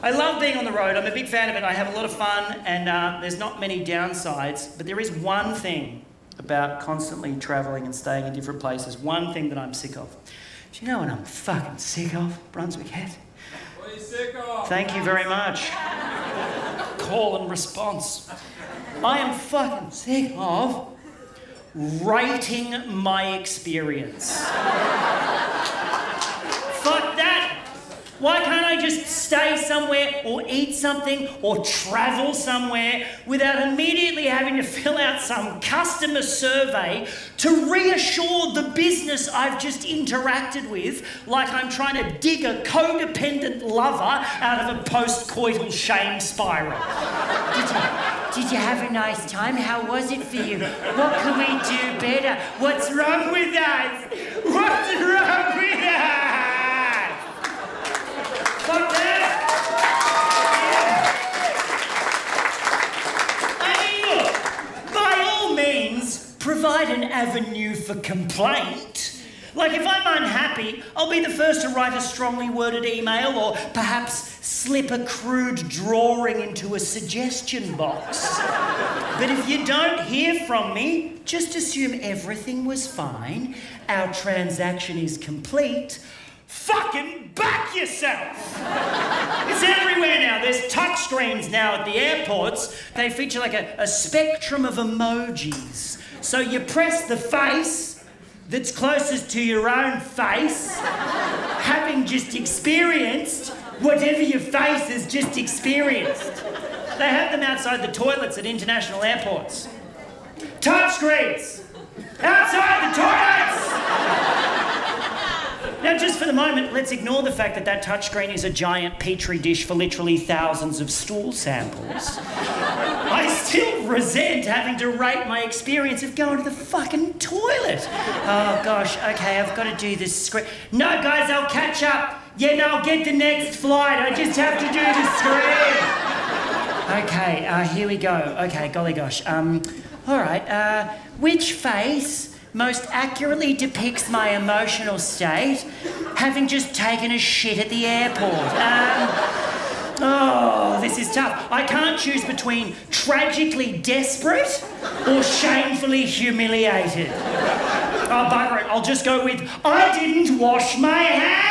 I love being on the road. I'm a big fan of it. I have a lot of fun, and uh, there's not many downsides. But there is one thing about constantly travelling and staying in different places. One thing that I'm sick of. Do you know what I'm fucking sick of, Brunswick Heads? What are you sick of? Thank you very much. Call and response. I am fucking sick of rating my experience. Fuck that. Why can't I just stay somewhere or eat something or travel somewhere without immediately having to fill out some customer survey to reassure the business I've just interacted with like I'm trying to dig a codependent lover out of a post-coital shame spiral? Did you, did you have a nice time? How was it for you? What can we do better? What's wrong with us? What's wrong with us? Fuck that! I mean, look, by all means, provide an avenue for complaint. Like, if I'm unhappy, I'll be the first to write a strongly worded email or perhaps slip a crude drawing into a suggestion box. But if you don't hear from me, just assume everything was fine, our transaction is complete. Fucking back yourself! It's everywhere now. There's touchscreens now at the airports. They feature like a, a spectrum of emojis. So you press the face that's closest to your own face, having just experienced whatever your face has just experienced. They have them outside the toilets at international airports. Touchscreens! Outside the toilets! Now, just for the moment, let's ignore the fact that that touchscreen is a giant petri dish for literally thousands of stool samples. I still resent having to rate my experience of going to the fucking toilet. Oh gosh, okay, I've got to do this script. No, guys, I'll catch up. Yeah, no, I'll get the next flight. I just have to do the script. Okay, uh, here we go. Okay, golly gosh. Um, all right. Uh, which face most accurately depicts my emotional state, having just taken a shit at the airport. Um, oh, this is tough. I can't choose between tragically desperate or shamefully humiliated. Oh, bugger it. I'll just go with I didn't wash my hands.